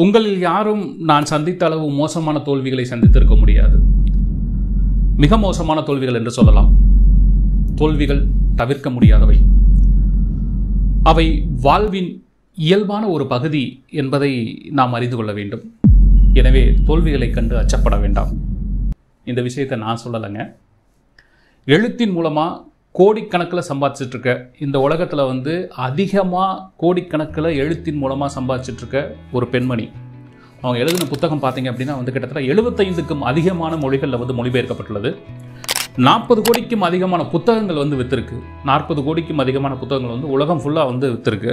உங்களில் யாரும் நான் சந்தித்த அளவு மோசமான தோல்விகளை சந்தித்திருக்க முடியாது. மிக மோசமான தோல்விகள் என்று சொல்லலாம். தோல்விகள் தவிர்க்க முடியாதவை. அவை வாழ்வின் இயல்பான ஒரு பகுதி என்பதை நாம் அறிந்து கொள்ள வேண்டும். எனவே தோல்விகளை கண்டு அச்சப்பட வேண்டாம். இந்த விஷயத்தை நான் சொல்லலைங்க. எழுத்தின் மூலமாக கோடிக்கணக்கில் சம்பாதிச்சிட்ருக்க. இந்த உலகத்தில் வந்து அதிகமாக கோடிக்கணக்கில் எழுத்தின் மூலமாக சம்பாதிச்சிட்ருக்க ஒரு பெண்மணி. அவங்க எழுதின புத்தகம் பார்த்தீங்க அப்படின்னா வந்து கிட்டத்தட்ட எழுபத்தைந்துக்கும் அதிகமான மொழிகளில் வந்து மொழிபெயர்க்கப்பட்டுள்ளது. நாற்பது கோடிக்கும் அதிகமான புத்தகங்கள் வந்து விற்றுருக்கு நாற்பது கோடிக்கும் அதிகமான புத்தகங்கள் வந்து உலகம் ஃபுல்லாக வந்து விற்றுருக்கு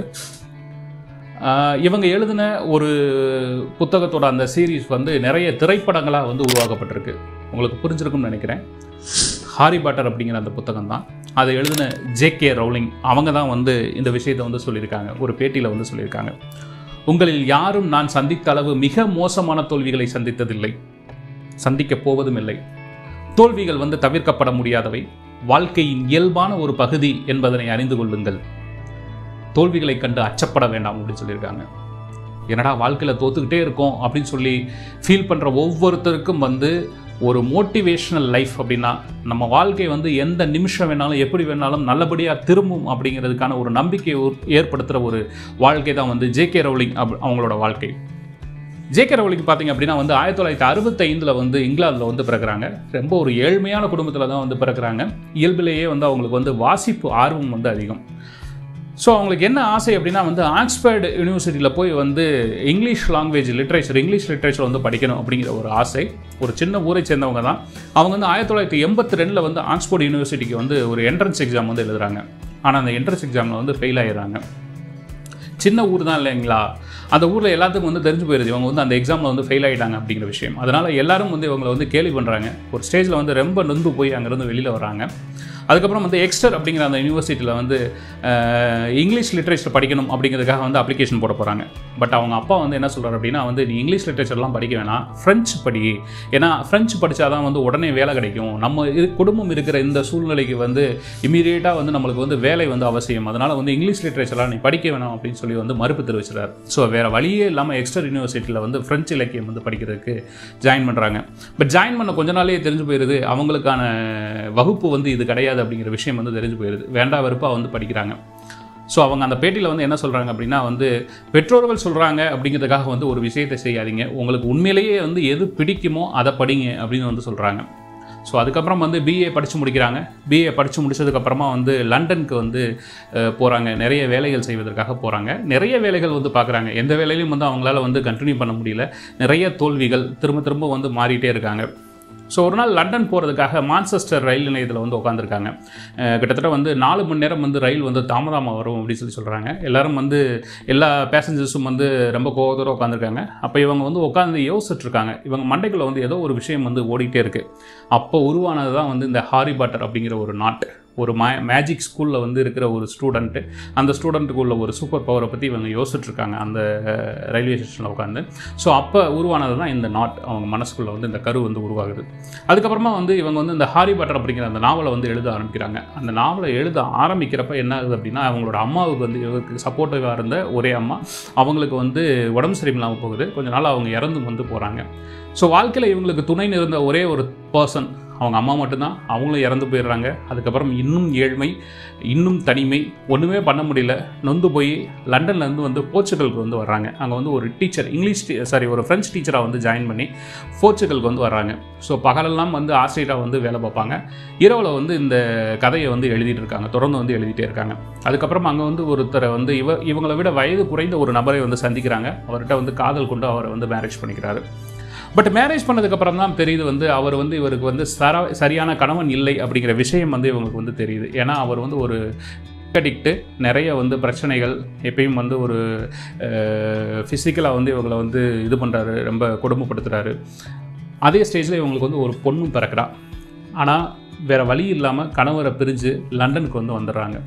இவங்க எழுதின ஒரு புத்தகத்தோட அந்த சீரீஸ் வந்து நிறைய திரைப்படங்களாக வந்து உருவாக்கப்பட்டிருக்கு. உங்களுக்கு புரிஞ்சிருக்கும்னு நினைக்கிறேன். ஹாரி பாட்டர் அப்படிங்கிற அந்த புத்தகம் தான் அதை எழுதின ஜே.கே. ரவுலிங் அவங்க தான் வந்து இந்த விஷயத்தை வந்து சொல்லியிருக்காங்க. ஒரு பேட்டியில் வந்து சொல்லியிருக்காங்க. உங்களில் யாரும் நான் சந்தித்த அளவு மிக மோசமான தோல்விகளை சந்தித்ததில்லை. சந்திக்கப் போவதும் இல்லை தோல்விகள் வந்து தவிர்க்கப்பட முடியாதவை. வாழ்க்கையின் இயல்பான ஒரு பகுதி என்பதனை அறிந்து கொள்ளுங்கள். தோல்விகளை கண்டு அச்சப்பட வேண்டாம் அப்படின்னு சொல்லியிருக்காங்க. என்னடா வாழ்க்கையில் தோத்துக்கிட்டே இருக்கோம் அப்படின்னு சொல்லி ஃபீல் பண்ணுற ஒவ்வொருத்தருக்கும் வந்து ஒரு மோட்டிவேஷனல் லைஃப் அப்படின்னா நம்ம வாழ்க்கை வந்து எந்த நிமிஷம் வேணாலும் எப்படி வேணாலும் நல்லபடியாக திரும்பும் அப்படிங்கிறதுக்கான ஒரு நம்பிக்கையை ஏற்படுத்துகிற ஒரு வாழ்க்கை தான் வந்து ஜே.கே. ரவுலிங் அப் அவங்களோட வாழ்க்கை ஜே.கே. ரவுலிங் பார்த்தீங்க அப்படின்னா வந்து ஆயிரத்தி தொள்ளாயிரத்தி அறுபத்தைந்தில் வந்து இங்கிலாந்தில் வந்து பிறக்கிறாங்க ரொம்ப ஒரு ஏழ்மையான குடும்பத்தில் தான் வந்து பிறக்கிறாங்க இயல்பிலேயே வந்து அவங்களுக்கு வந்து வாசிப்பு ஆர்வம் வந்து அதிகம் ஸோ அவங்களுக்கு என்ன ஆசை அப்படின்னா வந்து ஆக்ஸ்ஃபர்டு யூனிவர்சிட்டியில் போய் வந்து English language literature English literature வந்து படிக்கணும் அப்படிங்கிற ஒரு ஆசை. ஒரு சின்ன ஊரை சேர்ந்தவங்க தான். அவங்க வந்து ஆயிரத்தி தொள்ளாயிரத்தி எண்பத்தி ரெண்டில் வந்து ஆக்ஸ்போர்ட் யூனிவர்சிட்டிக்கு வந்து ஒரு என்ட்ரன்ஸ் எக்ஸாம் வந்து எழுதுறாங்க. ஆனால் அந்த என்ட்ரன்ஸ் எக்ஸாமில் வந்து ஃபெயில் ஆயிடுறாங்க. சின்ன ஊர் தான் இல்லைங்களா? அந்த ஊரில் எல்லாத்துக்கும் வந்து தெரிஞ்சு போயிருது. இவங்க வந்து அந்த எக்ஸாமில் வந்து ஃபெயில் ஆகிட்டாங்க அப்படிங்கிற விஷயம். அதனால் எல்லாரும் வந்து இவங்களை வந்து கேள்வி பண்ணுறாங்க ஒரு ஸ்டேஜில் வந்து ரொம்ப நொந்து போய் அங்கேருந்து வெளியில் வராங்க அதுக்கப்புறம் வந்து எக்ஸ்டர் அப்படிங்கிற அந்த யூனிவர்சிட்டியில் வந்து இங்கிலீஷ் லிட்ரேச்சர் படிக்கணும் அப்படிங்கிறதுக்காக வந்து அப்ளிகேஷன் போட போகிறாங்க பட் அவங்க அப்பா வந்து என்ன சொல்கிறார் அப்படின்னா வந்து நீ இங்கிலீஷ் லிட்ரேச்சர்லாம் படிக்க வேணாம். ஃப்ரெஞ்சு படி. ஏன்னா ஃப்ரெஞ்சு படித்தா தான் வந்து உடனே வேலை கிடைக்கும். நம்ம இது குடும்பம் இருக்கிற இந்த சூழ்நிலைக்கு வந்து இமீடியட்டாக வந்து நம்மளுக்கு வந்து வேலை வந்து அவசியம். அதனால் வந்து இங்கிலீஷ் லிட்ரேச்சர்லாம் நீ படிக்க வேணாம் அப்படின்னு சொல்லி வந்து மறுப்பு தெரிவிச்சிட்டார். ஸோ வேறு வழியே இல்லாமல் எக்ஸ்டர் யூனிவர்சிட்டியில் வந்து ஃப்ரெஞ்சு இலக்கியம் வந்து படிக்கிறதுக்கு ஜாயின் பண்ணுறாங்க பட் ஜாயின் பண்ண கொஞ்ச நாளே தெரிஞ்சு போயிடுது அவங்களுக்கான வகுப்பு வந்து இது கிடையாது. அப்படிங்கிற விஷயம் வந்து தெரிஞ்சு போயிடுது வேண்டா வெறுப்பாக வந்து படிக்கிறாங்க. ஸோ அவங்க அந்த பேட்டியில் வந்து என்ன சொல்கிறாங்க அப்படின்னா வந்து பெற்றோர்கள் சொல்கிறாங்க அப்படிங்கிறதுக்காக வந்து ஒரு விஷயத்தை செய்யாதீங்க. உங்களுக்கு உண்மையிலேயே வந்து எது பிடிக்குமோ அதை படிங்க அப்படின்னு வந்து சொல்கிறாங்க ஸோ அதுக்கப்புறம் வந்து பிஏ படித்து முடிக்கிறாங்க. பிஏ படித்து முடிச்சதுக்கப்புறமா வந்து லண்டனுக்கு வந்து போகிறாங்க நிறைய வேலைகள் செய்வதற்காக போகிறாங்க நிறைய வேலைகள் வந்து பார்க்குறாங்க எந்த வேலையிலையும் வந்து அவங்களால வந்து கண்டினியூ பண்ண முடியல. நிறைய தோல்விகள் திரும்ப திரும்ப வந்து மாறிட்டே இருக்காங்க. ஸோ ஒரு நாள் லண்டன் போகிறதுக்காக மான்செஸ்டர் ரயில் நிலையத்தில் வந்து உட்காந்துருக்காங்க கிட்டத்தட்ட வந்து நாலு மணி நேரம் வந்து ரயில் வந்து தாமதமாக வரும் அப்படின்னு சொல்லி சொல்கிறாங்க எல்லோரும் வந்து எல்லா பேசஞ்சர்ஸும் வந்து ரொம்ப கோபத்தோடு உட்காந்துருக்காங்க அப்போ இவங்க வந்து உட்காந்து யோசிச்சுட்ருக்காங்க. இவங்க மண்டைக்குள்ளே வந்து ஏதோ ஒரு விஷயம் வந்து ஓடிக்கிட்டே இருக்குது அப்போ உருவானது தான் வந்து இந்த ஹாரி பாட்டர் அப்படிங்கிற ஒரு நாட்டு. ஒரு மே மேஜிக் ஸ்கூலில் வந்து இருக்கிற ஒரு ஸ்டூடெண்ட்டு அந்த ஸ்டூடெண்ட்டுக்கு உள்ள ஒரு சூப்பர் பவரை பற்றி இவங்க யோசிச்சுட்ருக்காங்க அந்த ரயில்வே ஸ்டேஷனில் உட்காந்து ஸோ அப்போ உருவானது தான் இந்த நாட் அவங்க மனசுக்குள்ளே வந்து இந்த கரு வந்து உருவாகுது. அதுக்கப்புறமா வந்து இவங்க வந்து இந்த ஹாரி பட்டர் அப்படிங்கிற அந்த நாவலை வந்து எழுத ஆரம்பிக்கிறாங்க. அந்த நாவலை எழுத ஆரம்பிக்கிறப்ப என்ன ஆகுது அப்படின்னா அவங்களோட அம்மாவுக்கு வந்து இவருக்கு சப்போர்ட்டிவாக இருந்த ஒரே அம்மா அவங்களுக்கு வந்து உடம்பு சரியில்லாமல் போகுது. கொஞ்ச நாள் அவங்க இறந்து வந்து போகிறாங்க ஸோ வாழ்க்கையில் இவங்களுக்கு துணை இருந்த ஒரே ஒரு பர்சன் அவங்க அம்மா மட்டும்தான் அவங்களும் இறந்து போயிடுறாங்க. அதுக்கப்புறம் இன்னும் ஏழ்மை இன்னும் தனிமை ஒன்றுமே பண்ண முடியல. நொந்து போய் லண்டன்லேருந்து வந்து போர்ச்சுகலுக்கு வந்து வர்றாங்க. அங்கே வந்து ஒரு டீச்சர் இங்கிலீஷ் சாரி ஒரு ஃப்ரெஞ்ச் டீச்சராக வந்து ஜாயின் பண்ணி போர்ச்சுகலுக்கு வந்து வர்றாங்க. ஸோ பகலெல்லாம் வந்து ஆசிரியராக வந்து வேலை பார்ப்பாங்க. இரவில் வந்து இந்த கதையை வந்து எழுதிட்டு இருக்காங்க. தொடர்ந்து வந்து எழுதிட்டே இருக்காங்க. அதுக்கப்புறம் அங்கே வந்து ஒருத்தரை வந்து இவ இவங்களை விட வயது குறைந்த ஒரு நபரை வந்து சந்திக்கிறாங்க. அவர்கிட்ட வந்து காதல் கொண்டு அவரை வந்து மேரேஜ் பண்ணிக்கிறாரு. பட் மேரேஜ் பண்ணதுக்கப்புறம் தான் தெரியுது வந்து அவர் வந்து இவருக்கு வந்து சர சரியான கணவன் இல்லை அப்படிங்கிற விஷயம் வந்து இவங்களுக்கு வந்து தெரியுது. ஏன்னா அவர் வந்து ஒரு அடிக்ட்டு நிறைய வந்து பிரச்சனைகள் எப்பயும் வந்து ஒரு ஃபிசிக்கலாக வந்து இவங்களை வந்து இது பண்ணுறாரு ரொம்ப கொடுமைப்படுத்துகிறாரு அதே ஸ்டேஜில் இவங்களுக்கு வந்து ஒரு பொண்ணும் பிறக்கிறா. ஆனால் வேறு வழி இல்லாமல் கணவரை பிரிஞ்சு லண்டனுக்கு வந்து வந்துடுறாங்க.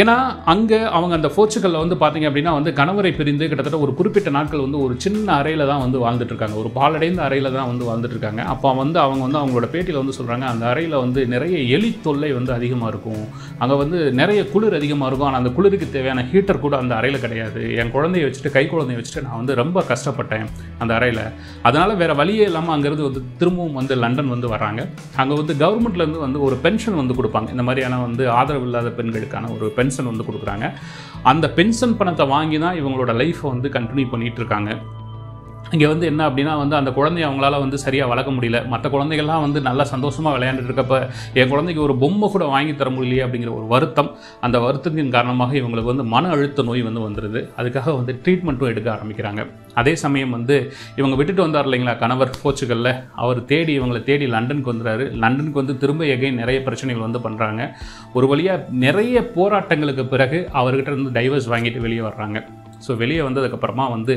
ஏன்னா அங்கே அவங்க அந்த போர்ச்சுகலில் வந்து பார்த்தீங்க அப்படின்னா வந்து கணவரை பிரிந்து கிட்டத்தட்ட ஒரு குறிப்பிட்ட நாட்கள் வந்து ஒரு சின்ன அறையில் தான் வந்து வாழ்ந்துட்டுருக்காங்க. ஒரு பாலடைந்த அறையில் தான் வந்து வாழ்ந்துட்டுருக்காங்க. அப்போ வந்து அவங்க வந்து அவங்களோட பேட்டியில் வந்து சொல்கிறாங்க அந்த அறையில் வந்து நிறைய எலி தொல்லை வந்து அதிகமாக இருக்கும். அங்கே வந்து நிறைய குளிர் அதிகமாக இருக்கும். ஆனால் அந்த குளிருக்கு தேவையான ஹீட்டர் கூட அந்த அறையில் கிடையாது. என் குழந்தைய வச்சுட்டு கை குழந்தைய வச்சுட்டு நான் வந்து ரொம்ப கஷ்டப்பட்டேன் அந்த அறையில். அதனால் வேறு வழியே இல்லாமல் அங்கேருந்து வந்து திரும்பவும் வந்து லண்டன் வந்து வராங்க அங்கே வந்து கவர்மெண்ட்லேருந்து வந்து ஒரு பென்ஷன் வந்து கொடுப்பாங்க. இந்த மாதிரியான வந்து ஆதரவு இல்லாத பெண்களுக்கான ஒரு பென்ஷன் வந்து கொடுக்குறாங்க. அந்த பென்ஷன் பணத்தை வாங்கி தான் இவங்களோட லைஃப்பை வந்து கண்டினியூ பண்ணிகிட்டு இருக்காங்க. இங்கே வந்து என்ன அப்படின்னா வந்து அந்த குழந்தைய அவங்களால வந்து சரியாக வளர்க்க முடியல. மற்ற குழந்தைகள்லாம் வந்து நல்லா சந்தோஷமாக விளையாண்டுட்டு இருக்கப்ப என் குழந்தைக்கு ஒரு பொம்மை கூட வாங்கி தர முடியலையே அப்படிங்கிற ஒரு வருத்தம் அந்த வருத்தத்தின் காரணமாக இவங்களுக்கு வந்து மன அழுத்த நோய் வந்து வந்துடுது அதுக்காக வந்து ட்ரீட்மெண்ட்டும் எடுக்க ஆரம்பிக்கிறாங்க. அதே சமயம் வந்து இவங்க விட்டுட்டு வந்தார் இல்லைங்களா கணவர் போர்ச்சுகலில் அவர் தேடி இவங்களை தேடி லண்டனுக்கு வந்துறாரு. லண்டனுக்கு வந்து திரும்ப எகைன் நிறைய பிரச்சனைகள் வந்து பண்ணுறாங்க ஒரு வழியாக நிறைய போராட்டங்களுக்கு பிறகு அவர்கிட்ட இருந்து டைவர்ஸ் வாங்கிட்டு வெளியே வர்றாங்க. ஸோ வெளியே வந்ததுக்கப்புறமா வந்து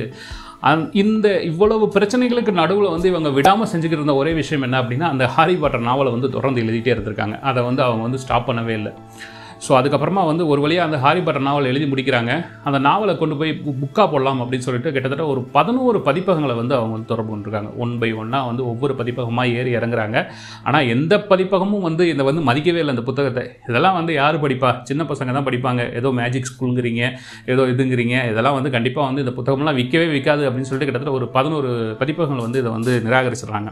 இந்த இவ்வளவு பிரச்சனைகளுக்கு நடுவில் வந்து இவங்க விடாமல் செஞ்சுக்கிட்டு இருந்த ஒரே விஷயம் என்ன அப்படின்னா அந்த ஹாரி பாட்டர் நாவலை வந்து தொடர்ந்து எழுதிட்டே இருந்திருக்காங்க. அதை வந்து அவங்க வந்து ஸ்டாப் பண்ணவே இல்லை. ஸோ அதுக்கப்புறமா வந்து ஒரு வழியாக அந்த ஹாரி பாட்டர் நாவல் எழுதி முடிக்கிறாங்க. அந்த நாவலை கொண்டு போய் புக்காக போடலாம் அப்படின்னு சொல்லிட்டு கிட்டத்தட்ட ஒரு பதினோரு பதிப்பகங்களை வந்து அவங்க வந்து தொடர்பு கொண்டிருக்காங்க. ஒன் பை ஒன்னாக வந்து ஒவ்வொரு பதிப்பகமாக ஏறி இறங்குறாங்க. ஆனால் எந்த பதிப்பகமும் வந்து இதை வந்து மதிக்கவே இல்லை அந்த புத்தகத்தை. இதெல்லாம் வந்து யார் படிப்பா? சின்ன பசங்க தான் படிப்பாங்க. ஏதோ மேஜிக் ஸ்கூலுங்கிறீங்க ஏதோ இதுங்கிறீங்க. இதெல்லாம் வந்து கண்டிப்பாக வந்து இந்த புத்தகம்லாம் விற்கவே விற்காது அப்படின்னு சொல்லிட்டு கிட்டத்தட்ட ஒரு பதினோரு பதிப்பகங்கள் வந்து இதை வந்து நிராகரிச்சிடுறாங்க.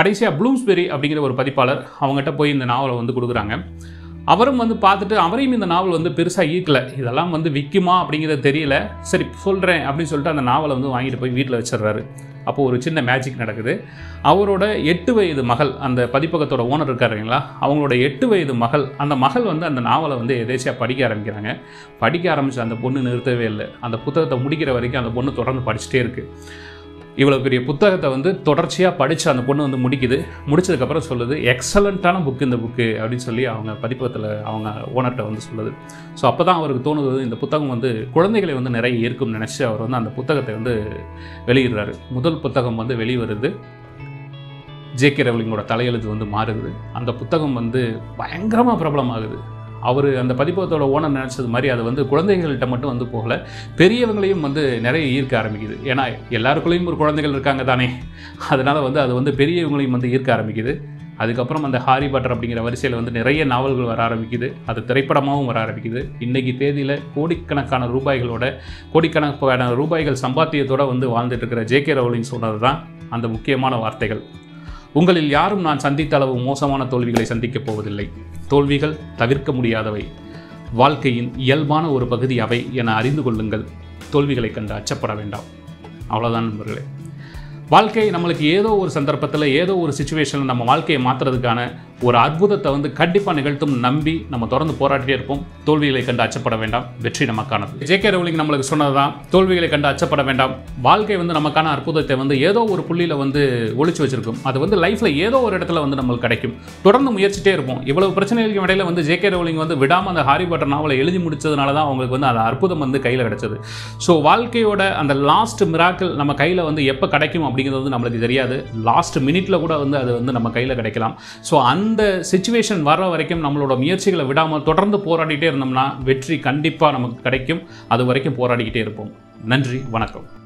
கடைசியாக ப்ளூம்ஸ்பெரி அப்படிங்கிற ஒரு பதிப்பாளர் அவங்ககிட்ட போய் இந்த நாவலை வந்து கொடுக்குறாங்க. அவரும் வந்து பார்த்துட்டு அவரையும் இந்த நாவல் வந்து பெருசாக ஈர்க்கல. இதெல்லாம் வந்து விற்குமா அப்படிங்கிறது தெரியல. சரி சொல்கிறேன் அப்படின்னு சொல்லிட்டு அந்த நாவலை வந்து வாங்கிட்டு போய் வீட்டில் வச்சிடுறாரு. அப்போ ஒரு சின்ன மேஜிக் நடக்குது. அவரோட எட்டு வயது மகள் அந்த பதிப்பகத்தோட ஓனர் இருக்காருங்களா அவங்களோட எட்டு வயது மகள் அந்த மகள் வந்து அந்த நாவலை வந்து எதேச்சியாக படிக்க ஆரம்பிக்கிறாங்க. படிக்க ஆரம்பித்து அந்த பொண்ணு நிறுத்தவே இல்லை. அந்த புத்தகத்தை முடிக்கிற வரைக்கும் அந்த பொண்ணு தொடர்ந்து படிச்சுட்டே இருக்குது இவ்வளோ பெரிய புத்தகத்தை வந்து தொடர்ச்சியாக படித்து அந்த பொண்ணு வந்து முடிக்குது. முடிச்சதுக்கப்புறம் சொல்லுது எக்ஸலண்ட்டான புக்கு இந்த புக்கு அப்படின்னு சொல்லி அவங்க பதிப்பகத்தில் அவங்க ஓனர்கிட்ட வந்து சொல்லுது. ஸோ அப்போ தான் அவருக்கு தோணுது இந்த புத்தகம் வந்து குழந்தைகளை வந்து நிறைய ஈர்க்கும்னு நினச்சி அவர் வந்து அந்த புத்தகத்தை வந்து வெளியிடுறாரு. முதல் புத்தகம் வந்து வெளிவருது. ஜேகே ரவலிங்கோட தலையெழுத்து வந்து மாறுது. அந்த புத்தகம் வந்து பயங்கரமாக பிரபலமாகுது. அவர் அந்த பதிப்பகத்தோட ஓனர் நினச்சது மாதிரி அது வந்து குழந்தைகள்கிட்ட மட்டும் வந்து போகல. பெரியவங்களையும் வந்து நிறைய ஈர்க்க ஆரம்பிக்குது. ஏன்னா எல்லாருக்குள்ளேயும் ஒரு குழந்தைகள் இருக்காங்க தானே. அதனால் வந்து அது வந்து பெரியவங்களையும் வந்து ஈர்க்க ஆரம்பிக்குது. அதுக்கப்புறம் அந்த ஹாரி பாட்டர் அப்படிங்கிற வரிசையில் வந்து நிறைய நாவல்கள் வர ஆரம்பிக்குது. அது திரைப்படமாகவும் வர ஆரம்பிக்குது. இன்றைக்கி தேதியில் கோடிக்கணக்கான ரூபாய்களோட கோடிக்கணக்கான ரூபாய்கள் சம்பாத்தியத்தோட வந்து வாழ்ந்துட்டு இருக்கிற ஜேகே ரவுலிங் சொன்னது தான் அந்த முக்கியமான வார்த்தைகள். உங்களில் யாரும் நான் சந்தித்த அளவு மோசமான தோல்விகளை சந்திக்கப் போவதில்லை. தோல்விகள் தவிர்க்க முடியாதவை. வாழ்க்கையின் இயல்பான ஒரு பகுதி அவை என அறிந்து கொள்ளுங்கள். தோல்விகளை கண்டு அச்சப்பட வேண்டாம். அவ்வளோதான் நண்பர்களே. வாழ்க்கை நம்மளுக்கு ஏதோ ஒரு சந்தர்ப்பத்தில் ஏதோ ஒரு சுச்சுவேஷனில் நம்ம வாழ்க்கையை மாற்றுறதுக்கான ஒரு அற்புதத்தை வந்து கண்டிப்பாக நிகழ்த்தும் நம்பி நம்ம தொடர்ந்து போராட்டிட்டே இருப்போம். தோல்விகளை கண்டு அச்சப்பட வேண்டாம். வெற்றி நமக்கானது. ஜே கே ரவுலிங் நம்மளுக்கு சொன்னதுதான். தோல்விகளை கண்டு அச்சப்பட வேண்டாம். வாழ்க்கை வந்து நமக்கான அற்புதத்தை வந்து ஏதோ ஒரு புள்ளியில் வந்து ஒழிச்சு வச்சிருக்கும். அது வந்து லைஃப்பில் ஏதோ ஒரு இடத்துல வந்து நம்மளுக்கு கிடைக்கும். தொடர்ந்து முயற்சிட்டே இருப்போம். இவ்வளவு பிரச்சனைகளுக்கு இடையில வந்து ஜே கே ரவுலிங் வந்து விடாமல் அந்த ஹாரி பாட்டர் நாவலை எழுதி முடிச்சதுனால தான் அவங்களுக்கு வந்து அந்த அற்புதம் வந்து கையில் கிடைச்சது. ஸோ வாழ்க்கையோட அந்த லாஸ்ட் மிராக்கிள் நம்ம கையில் வந்து எப்போ கிடைக்கும் அப்படிங்கிறது வந்து நம்மளுக்கு தெரியாது. லாஸ்ட் மினிட்ல கூட வந்து அது வந்து நம்ம கையில் கிடைக்கலாம். ஸோ அந்த அந்த சுச்சுவேஷன் வர வரைக்கும் நம்மளோட முயற்சிகளை விடாமல் தொடர்ந்து போராடிட்டே இருந்தோம்னா வெற்றி கண்டிப்பாக நமக்கு கிடைக்கும். அது வரைக்கும் போராடிக்கிட்டே இருப்போம். நன்றி வணக்கம்.